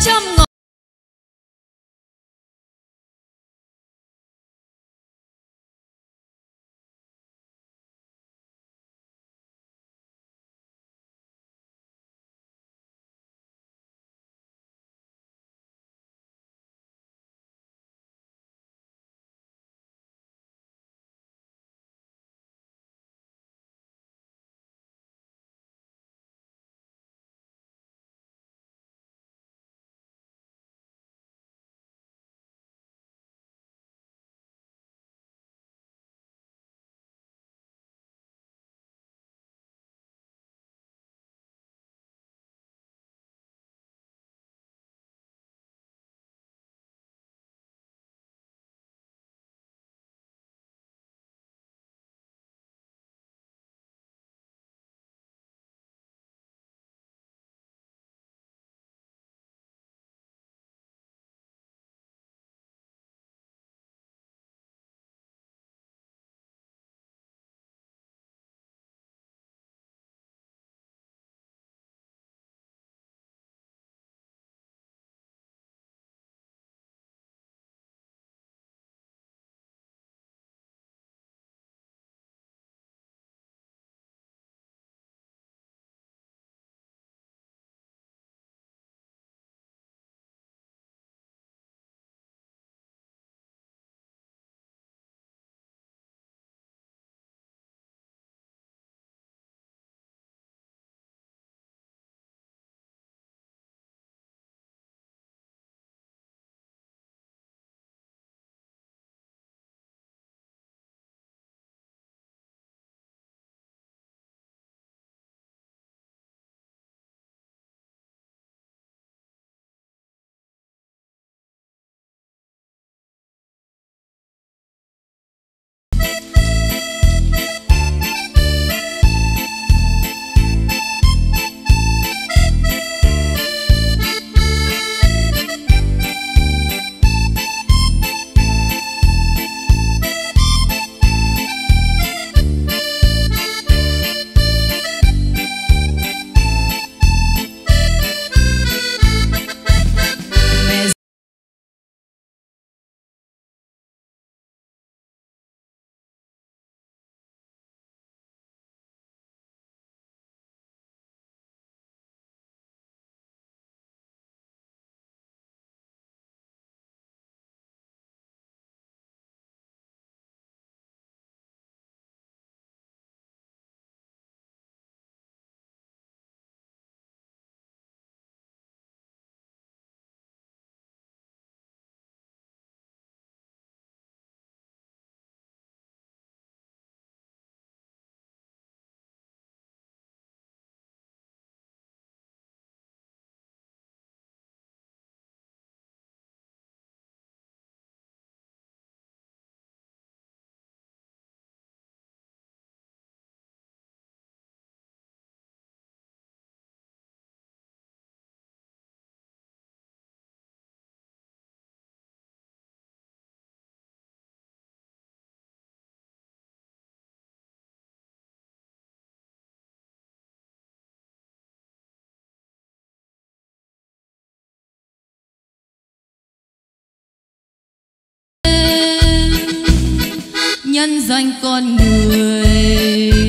camla nhân danh con người.